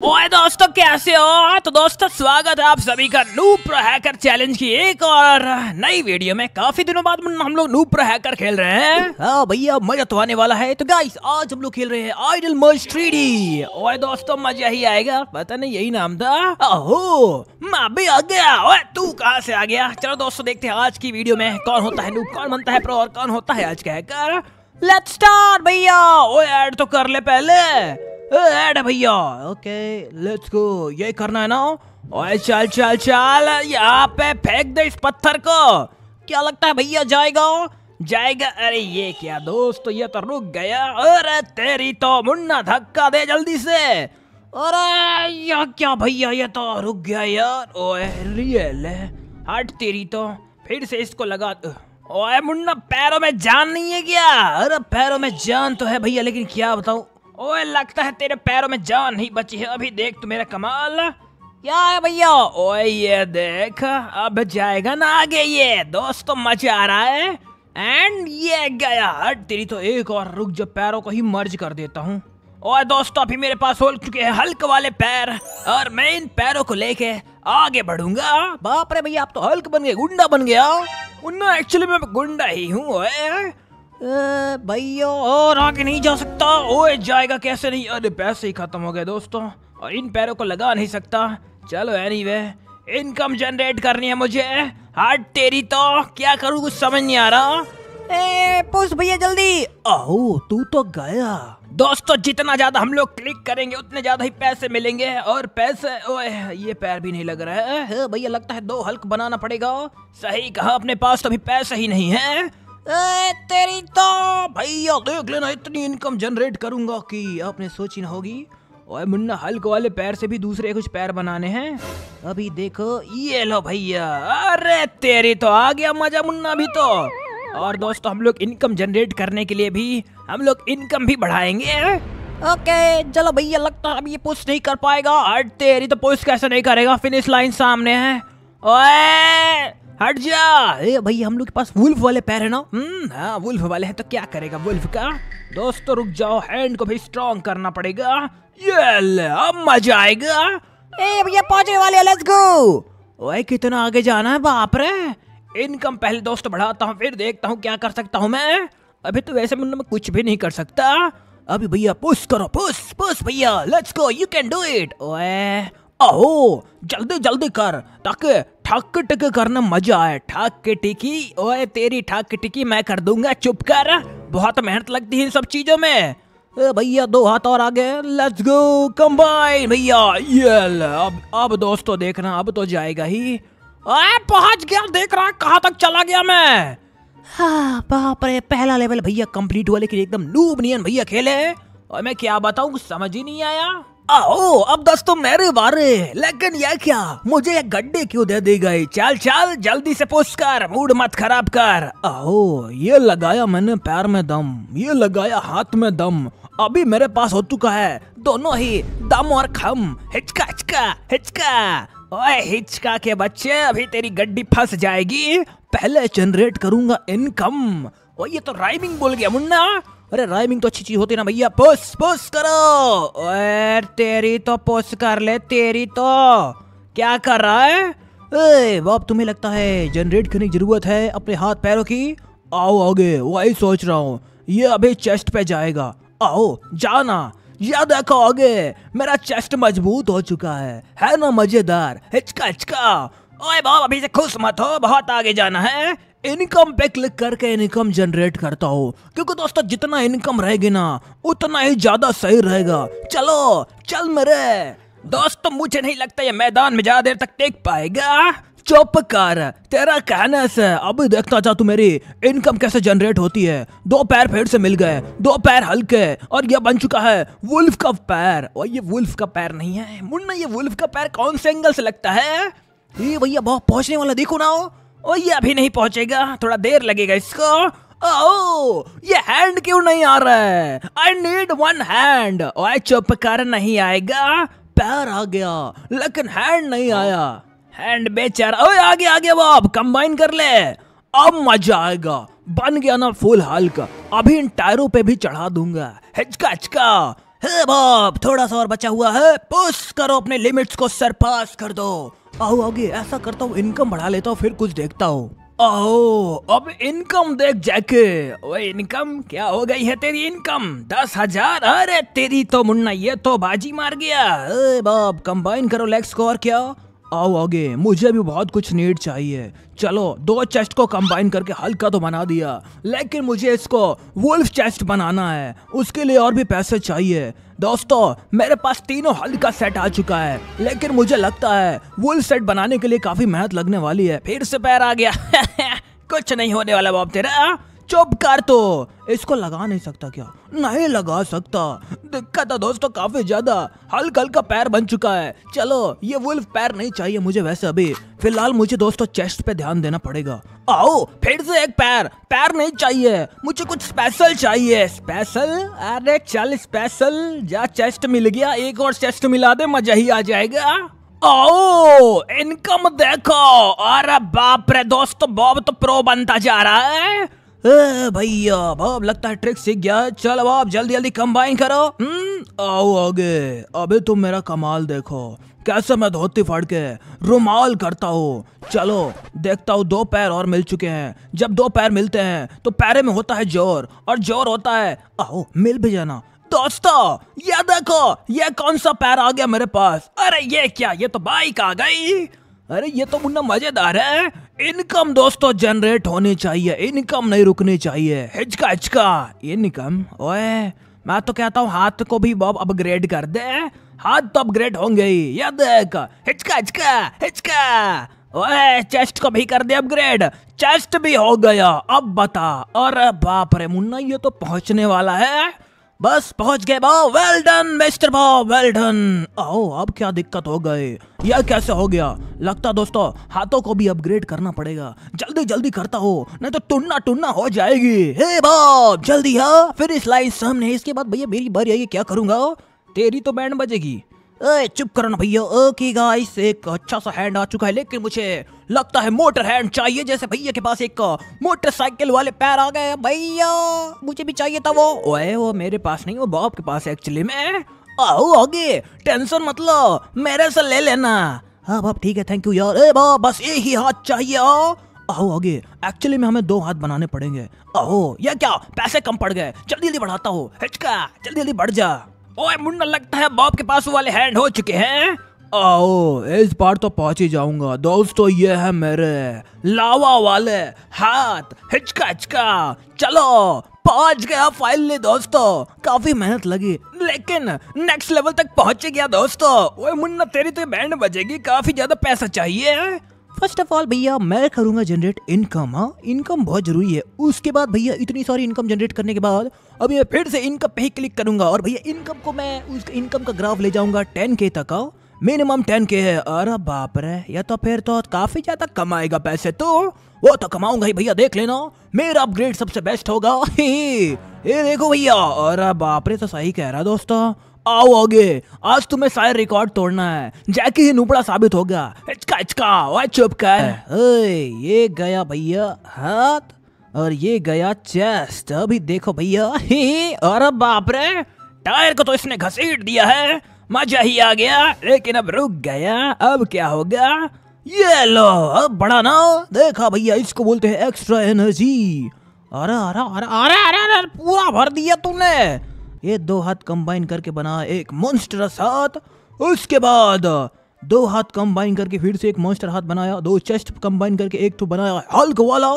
ओए दोस्तों, कैसे हो? तो दोस्तों, स्वागत है आप सभी का नूब प्रो हैकर चैलेंज की एक और नई वीडियो में। काफ़ी दिनों बाद हम लोग नूब प्रो हैकर खेल रहे हैं। हाँ भैया, मज़ा तो आने वाला है। तो गाइस आज हम लोग खेल रहे हैं आइडल मर्ज 3D ओए दोस्तों, मज़ा ही आएगा। पता नहीं, यही नाम था। ओहो मैं भी आ गया। ओए, तू कहाँ से आ गया? चलो दोस्तों, देखते हैं आज की वीडियो में कौन होता है नूब कौन बनता है प्रो और कौन होता है आज का हैकर लेट्स स्टार्ट भैया। ओए ऐड तो कर ले पहले। ऐड भैया। ओके लेट्स गो ये करना है ना? ओए, चल चल चल। यहाँ पे फेंक दे इस पत्थर को। क्या लगता है भैया जाएगा? जाएगा। अरे, ये क्या दोस्त, ये तो रुक गया। अरे, तेरी तो मुन्ना धक्का दे जल्दी से। अरे, यह क्या भैया, ये तो रुक गया यार। ओए, रियल है। हट तेरी तो। फिर से इसको लगा ओए, मुन्ना, पैरों में जान नहीं है क्या? अरे, पैरों में जान तो है भैया, लेकिन क्या बताऊँ? ओए लगता है तेरे पैरों में जान नहीं बची है। अभी देख तू मेरा कमाल। क्या है भैया? ओए ये देख अब जाएगा ना आगे ये। दोस्तों मज़ा आ रहा है। एंड ये गया। हट तेरी तो एक और रुक जो पैरों को ही मर्ज कर देता हूँ। ओए दोस्तों अभी मेरे पास हो चुके हैं हल्क वाले पैर। और मैं इन पैरों को लेके आगे बढ़ूँगा। बाप रे भैया आप तो हल्क बन गए गुंडा बन गया। उन्ना एक्चुअली मैं गुंडा ही हूँ भैया, और आगे नहीं जा सकता। ओए, जाएगा कैसे नहीं? अरे, पैसे ही खत्म हो गए दोस्तों। और इन पैरों को लगा नहीं सकता। चलो एनीवे इनकम जनरेट करनी है मुझे। हार्ट तेरी तो। क्या करूँ, कुछ समझ नहीं आ रहा। ए पुश भैया, जल्दी। आओ तू तो गया। दोस्तों, जितना ज़्यादा हम लोग क्लिक करेंगे, उतने ज़्यादा ही पैसे मिलेंगे। और पैसे, ओए, ये पैर भी नहीं लग रहा है। भैया, लगता है दो हल्क बनाना पड़ेगा। सही कहा, अपने पास तो अभी पैसे ही नहीं है। तेरी तो भैया देख लेना इतनी इनकम जनरेट करूँगा कि आपने सोची ना होगी। ओए, मुन्ना, हल्क वाले पैर से भी दूसरे कुछ पैर बनाने हैं। अभी देखो, ये लो भैया। अरे, तेरी तो आ गया मज़ा, मुन्ना भी तो। और दोस्तों, हम लोग इनकम जनरेट करने के लिए भी, हम लोग इनकम भी बढ़ाएँगे। ओके, चलो भैया, लगता है अब ये पुश नहीं कर पाएगा। हट तेरी तो पुश कैसे नहीं करेगा? फिनिश लाइन सामने है। ओए! हट जा। ए भाई हम लोग के पास वुल्फ वाले पैर है ना। हम्म हाँ वुल्फ वाले हैं तो क्या करेगा वुल्फ का? दोस्तों, रुक जाओ, हैंड को भी स्ट्रॉन्ग करना पड़ेगा। ये ले, अब मज़ा आएगा। ए भैया पहुँचने वाले लेट्स गो ओए, कितना आगे जाना है, बाप रे। इनकम पहले दोस्त बढ़ाता हूँ, फिर देखता हूँ क्या कर सकता हूँ मैं। अभी तो वैसे मैं कुछ भी नहीं कर सकता। अभी भैया पुश करो पुश पुश भैया let's go you can do it ओए ओहो जल्दी जल्दी कर, ताकि ठक टिक करना मज़ा आए। ठक टिकी, ओए तेरी ठक टिकी मैं कर दूँगा, चुप कर। बहुत मेहनत लगती है इन सब चीज़ों में। भैया, दो हाथ और आगे। लेट्स गो कंबाइन भैया। ये अब अब दोस्तों, देखना, अब तो जाएगा ही। आए, पहुँच गया, देख रहा कहाँ तक चला गया मैं। हाँ बाप रे, पहला लेवल भैया कंप्लीट हुआ, लेकिन एकदम नूब नियन भैया खेले। और मैं क्या बताऊँ, समझ ही नहीं आया। आओ, अब दोस्तों मेरे बारे लेकिन ये क्या? मुझे एक गड्ढे क्यों दे दी गई? चल चल, जल्दी से पुश कर, मूड मत खराब कर। आओ, ये लगाया मैंने पैर में दम, ये लगाया हाथ में दम। अभी मेरे पास हो चुका है। दोनों ही दम और खम। हिचका हिचका हिचका। ओए, हिचका के बच्चे, अभी तेरी गड्डी फंस जाएगी। पहले जनरेट करूँगा इनकम ये तो राइमिंग बोल गया मुन्ना। अरे राइमिंग तो अच्छी चीज़ होती ना भैया। पुश पुश करो। ओए तेरी तो पुश कर ले तेरी तो। क्या कर रहा है? ए, अब तुम्हें लगता है जनरेट करने की ज़रूरत है अपने हाथ पैरों की? आओ आगे वही सोच रहा हूँ। ये अभी चेस्ट पे जाएगा। आओ जाना। या देखो आगे। मेरा चेस्ट मज़बूत हो चुका है। है ना मज़ेदार? हिचका हिचका। ओए बाप अभी से खुश मत हो। बहुत आगे जाना है। इनकम पे क्लिक करके इनकम जनरेट करता हूँ। क्योंकि दोस्तों, जितना इनकम रहेगी ना, उतना ही ज़्यादा सही रहेगा। चलो, चल मेरे। दोस्तों, मुझे नहीं लगता ये मैदान में ज़्यादा देर तक टेक पाएगा। चुप कर, तेरा कहने से अभी देखता जा तू मेरी इनकम कैसे जनरेट होती है। दो पैर फिर से मिल गए, दो पैर हल्के, और ये बन चुका है वुल्फ का पैर। और ये वुल्फ का पैर नहीं है। मुन्ना, ये वुल्फ का पैर कौन से एंगल से लगता है? ये भैया बहुत पहुँचने वाला, देखो ना। ओ, ये अभी नहीं पहुंचेगा। थोड़ा देर लगेगा इसको। ओ ये हैंड क्यों नहीं आ रहा है? आई नीड वन हैंड चुप कर नहीं आएगा। पैर आ गया, लेकिन हैंड नहीं आया। हैंड बेचारा ओए आ गया आ गया वो अब कंबाइन कर ले। अब मज़ा आएगा। बन गया ना फुल हल्क अभी इन टायरों पे भी चढ़ा दूँगा। हिचका हिचका। हे बाप, थोड़ा सा और बचा हुआ है पुश करो अपने लिमिट्स को सरपास कर दो। आओ, आगे, ऐसा करता हूँ इनकम बढ़ा लेता हूँ, फिर कुछ देखता हूँ। आओ, अब इनकम देख जाके वो इनकम क्या हो गई है तेरी इनकम दस हज़ार? अरे तेरी तो मुन्ना, ये तो बाजी मार गया। बाप कंबाइन करो लेग्स को और क्या? आओ आगे, मुझे भी बहुत कुछ नीड चाहिए। चलो, दो चेस्ट को कंबाइन करके हल्का तो बना दिया, लेकिन मुझे इसको वुल्फ चेस्ट बनाना है। उसके लिए और भी पैसे चाहिए। दोस्तों, मेरे पास तीनों हल्का सेट आ चुका है, लेकिन मुझे लगता है वुल्फ सेट बनाने के लिए काफ़ी मेहनत लगने वाली है। फिर से पैर आ गया। कुछ नहीं होने वाला बाप तेरा? चुप कर तो। इसको लगा नहीं सकता क्या? नहीं लगा सकता। दिक्कत है दोस्तों, काफ़ी ज़्यादा। हल्का हल्का पैर बन चुका है। चलो, ये वुल्फ पैर नहीं चाहिए मुझे वैसे अभी। फ़िलहाल मुझे दोस्तों चेस्ट पे ध्यान देना पड़ेगा। आओ, फिर से एक पैर। पैर नहीं चाहिए। मुझे कुछ स्पेशल चाहिए। स्पेशल अरे चल स्पेशल जा चेस्ट मिल गया। एक और चेस्ट मिला दे, मज़ा ही आ जाएगा। आओ इनकम देखो। अरे बाप रे, दोस्त बॉब तो प्रो बनता जा रहा है। भैया बाब लगता है ट्रिक सीख गया। चल अब जल्दी जल्दी कंबाइन करो। हम्म आओ आगे। अबे तुम मेरा कमाल देखो। कैसे मैं धोती फाड़ के रुमाल करता हूँ? चलो, देखता हूँ, दो पैर और मिल चुके हैं। जब दो पैर मिलते हैं तो पैरे में होता है ज़ोर, और ज़ोर होता है, आओ, मिल भी जाना। दोस्तों, ये देखो, ये कौन सा पैर आ गया मेरे पास? अरे, ये क्या? ये तो बाइक आ गई। अरे, ये तो मुन्ना मज़ेदार है। इनकम दोस्तों जनरेट होनी चाहिए, इनकम नहीं रुकनी चाहिए। हिचका हिचका इनकम। ओए, मैं तो कहता हूँ हाथ को भी बॉब अपग्रेड कर दे। हाथ तो अपग्रेड होंगे ही। ये देख हिचका हिचका। हिचका ओए चेस्ट को भी कर दे अपग्रेड चेस्ट भी हो गया, अब बता। अरे बाप रे, मुन्ना, ये तो पहुँचने वाला है। बस पहुँच गए बॉ वेल डन मिस्टर बॉ वेल डन आओ, अब क्या दिक्कत हो गए यह कैसे हो गया? लगता दोस्तों, हाथों को भी अपग्रेड करना पड़ेगा। जल्दी जल्दी करता हो, नहीं तो टुन्ना टुन्ना हो जाएगी। हे बॉ जल्दी हाँ? फिर इस लाइन सामने इसके बाद भैया मेरी बारी आई क्या करूँगा? तेरी तो बैंड बजेगी। चुप करो ना भैया। ओके गाइस एक अच्छा सा हैंड आ चुका है, लेकिन मुझे लगता है मोटर हैंड चाहिए। जैसे भैया के पास एक मोटरसाइकिल वाले पैर आ गए भैया, मुझे भी चाहिए था वो। ओए, वो मेरे पास नहीं, वो बॉब के पास एक्चुअली में आओ आगे। टेंशन मतलब मेरे से ले लेना। हाँ बाप, ठीक है थैंक यू यार। ए, बाप, बस एक ही हाथ चाहिए आओ आओ आगे। एक्चुअली में हमें दो हाथ बनाने पड़ेंगे। आओ ये क्या? पैसे कम पड़ गए। जल्दी जल्दी बढ़ाता हूँ। हिचका जल्दी जल्दी बढ़ जा। ओए, मुन्ना, लगता है बॉब के पास वाले हैंड हो चुके हैं। आओ, इस बार तो पहुँच ही जाऊँगा। दोस्तों, ये है मेरे लावा वाले हाथ। हिचका हिचका चलो, पहुँच गया फाइनली दोस्तों। काफ़ी मेहनत लगी, लेकिन नेक्स्ट लेवल तक पहुँच गया, दोस्तों। ओए, मुन्ना, तेरी तो बैंड बजेगी। काफ़ी ज़्यादा पैसा चाहिए। फ़र्स्ट ऑफ़ ऑल भैया, मैं करूँगा जनरेट इनकम हाँ? इनकम बहुत ज़रूरी है। उसके बाद भैया, इतनी सारी इनकम जनरेट करने के बाद अभी मैं फिर से इनकम पे क्लिक करूँगा। और भैया इनकम को मैं, उस इनकम का ग्राफ ले जाऊँगा टेन के तक आओ मिनिमम टेन के है। अरे बाप रे, या तो फिर तो काफ़ी ज़्यादा कमाएगा पैसे तो। वो तो कमाऊँगा ही भैया, देख लेना। मेरा अपग्रेड सबसे बेस्ट होगा। ये देखो भैया। अरे बाप रे तो सही कह रहा दोस्तों। आओ आगे। आज तुम्हें शायद रिकॉर्ड तोड़ना है। जैकी ही नुबड़ा साबित हो गया। हिचका हिचका ओए चुप कर ये गया भैया हाथ और ये गया चेस्ट अभी देखो भैया अरे बाप रे, टायर को तो इसने घसीट दिया है। मज़ा ही आ गया, लेकिन अब रुक गया। अब क्या होगा? ये लो, अब बड़ा ना देखा भैया, इसको बोलते हैं एक्स्ट्रा एनर्जी अरे अरे अरे अरे अरे, पूरा भर दिया तूने। ये दो हाथ कंबाइन करके बना एक मॉन्स्टरस हाथ उसके बाद दो हाथ कंबाइन करके फिर से एक मॉन्स्टर हाथ बनाया, दो चेस्ट कंबाइन करके एक तो बनाया हल्क वाला।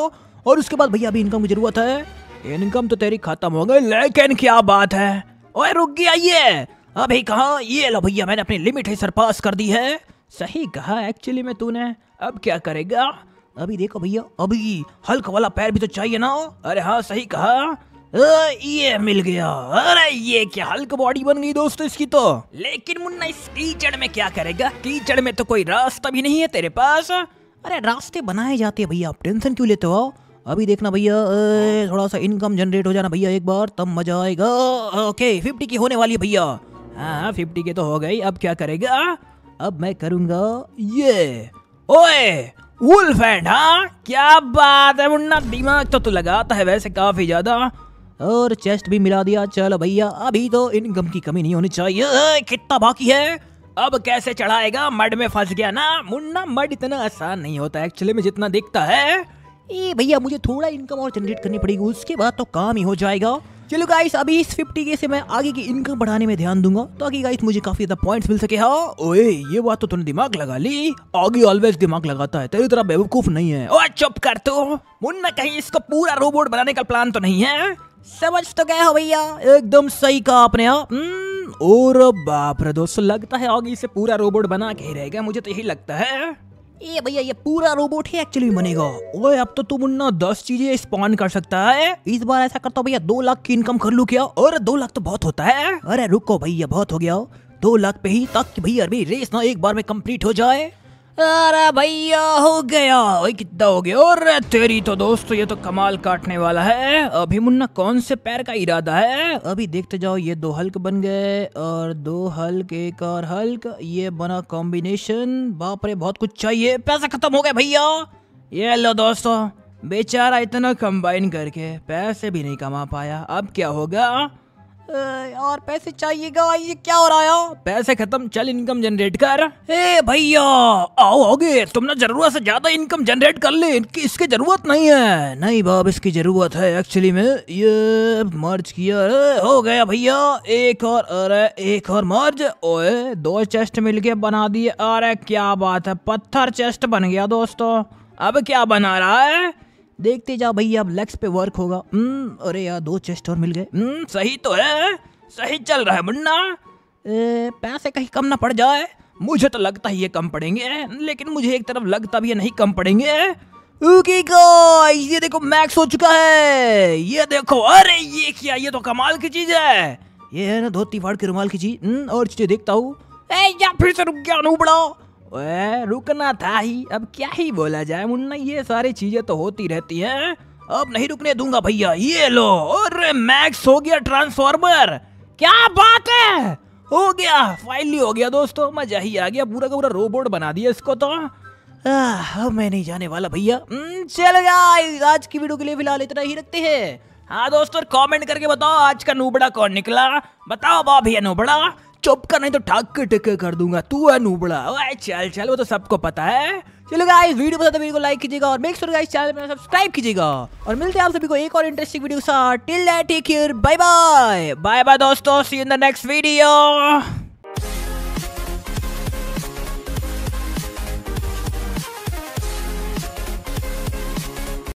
और उसके बाद भैया, अभी इनकम की ज़रूरत है। इनकम तो तेरी खत्म हो गई, लेकिन क्या बात है? ओए, रुक गया ये। अभी कहा? ये लो भैया, मैंने अपनी लिमिट ही सरपास कर दी है। सही कहा एक्चुअली में तूने। अब क्या करेगा? अभी देखो भैया, अभी हल्क वाला पैर भी तो चाहिए ना। अरे हाँ सही कहा। ये मिल गया। अरे, ये क्या हल्क बॉडी बन गई दोस्तों इसकी तो। लेकिन मुन्ना, इस कीचड़ में क्या करेगा? कीचड़ में तो कोई रास्ता भी नहीं है तेरे पास। अरे, रास्ते बनाए जाते हैं भैया। आप टेंशन क्यों लेते हो? अभी देखना भैया थोड़ा सा इनकम जनरेट हो जाना भैया एक बार, तब मज़ा आएगा। ओके फिफ्टी की होने वाली है भैया। हाँ फिफ्टी की तो हो गई। अब क्या करेगा? अब मैं करूँगा ये। ओए वुल्फ एंड हाँ? क्या बात है मुन्ना। दिमाग तो तू लगाता है वैसे काफ़ी ज़्यादा। और चेस्ट भी मिला दिया। चलो भैया, अभी तो इनकम की कमी नहीं होनी चाहिए। कितना बाकी है? अब कैसे चढ़ाएगा? मड में फंस गया ना? मुन्ना, मड इतना आसान नहीं होता एक्चुअली में जितना दिखता है। ए भैया, मुझे थोड़ा इनकम और जनरेट करनी पड़ेगी, उसके बाद तो काम ही हो जाएगा। चलो गाइस अभी इस 50 के से मैं आगे की इनकम बढ़ाने में ध्यान दूँगा, ताकि गाइस मुझे काफ़ी ज़्यादा पॉइंट्स मिल सके। हाँ ओए, ये बात तो तूने दिमाग लगा ली। आगे ऑलवेज दिमाग लगाता है, तेरी तरह बेवकूफ़ नहीं है। ओए, चुप कर तू। मुन्ना, कहीं इसको पूरा रोबोट बनाने का प्लान तो नहीं है? समझ तो गए हो भैया। एकदम सही कहा आपने हाँ। हम्म, और बाप रे दोस्तों लगता है आगे इसे पूरा रोबोट बना के रहेगा मुझे तो यही लगता है। ये भैया ये पूरा रोबोट ही एक्चुअली बनेगा। ओए अब तो तू मुन्ना दस चीज़ें स्पॉन कर सकता है। इस बार ऐसा करता हूँ भैया दो लाख की इनकम कर लू क्या? और दो लाख तो बहुत होता है। अरे रुको भैया बहुत हो गया। दो लाख पे ही तक भैया रेस ना एक बार में कंप्लीट हो जाए। अरे भैया, हो गया। ओए, कितना हो गया? और तेरी तो दोस्तों, ये तो कमाल काटने वाला है। अभी मुन्ना कौन से पैर का इरादा है? अभी देखते जाओ, ये दो हल्क बन गए, और दो हल्क, एक और हल्क। ये बना कॉम्बिनेशन बाप रे, बहुत कुछ चाहिए। पैसा खत्म हो गया भैया। ये लो दोस्तों, बेचारा इतना कंबाइन करके पैसे भी नहीं कमा पाया। अब क्या होगा? और पैसे चाहिएगा? ये क्या हो रहा है? पैसे खत्म चल इनकम जनरेट कर। ए भैया आओ आगे। तुमने ज़रूरत से ज़्यादा इनकम जनरेट कर ली। इनकी इसकी ज़रूरत नहीं है। नहीं बाब इसकी ज़रूरत है। एक्चुअली में ये मर्ज किया हो। गया भैया। एक और अरे एक और मर्ज ओए दो चेस्ट मिलके बना दिए। अरे क्या बात है। पत्थर चेस्ट बन गया दोस्तों। अब क्या बना रहा है? देखते जाओ भैया अब लेग्स पे वर्क होगा। हम्म, अरे यार दो चेस्ट और मिल गए। हम्म, सही तो है सही चल रहा है मुन्ना। पैसे कहीं कम ना पड़ जाए। मुझे तो लगता है ये कम पड़ेंगे लेकिन मुझे एक तरफ़ लगता भी है नहीं कम पड़ेंगे। ओके गाइस ये देखो मैक्स हो चुका है। ये देखो अरे ये क्या ये तो कमाल की चीज़ है। ये है ना धोती फाड़ के रुमाल की चीज़ हम्म, और चीज़ें देखता हूँ। या फिर से रुक गया नूबड़ा। ओए रुकना था ही। अब क्या ही बोला जाए मुन्ना ये सारी चीज़ें तो होती रहती हैं। अब नहीं रुकने दूँगा भैया ये लो। और मैक्स हो गया ट्रांसफॉर्मर क्या बात है? हो गया फाइनली हो गया दोस्तों। मज़ा ही आ गया पूरा का पूरा रोबोट बना दिया इसको तो। अब मैं नहीं जाने वाला भैया। हम्म, चल गया आज की वीडियो के लिए फ़िलहाल इतना ही रखते हैं। हाँ दोस्तों कमेंट करके बताओ आज का नूबड़ा कौन निकला? बताओ बा भैया नूबड़ा। चुप कर नहीं तो ठक के टिके कर दूँगा। तू है नूबड़ा ओए, चल चल, वो तो सबको पता है। चलो गाइस वीडियो पसंद है वीडियो को लाइक कीजिएगा और मेक श्योर गाइस चैनल में सब्सक्राइब कीजिएगा। और मिलते हैं आप सभी को एक और इंटरेस्टिंग वीडियो के साथ। Till take care bye bye bye bye दोस्तों see in the next video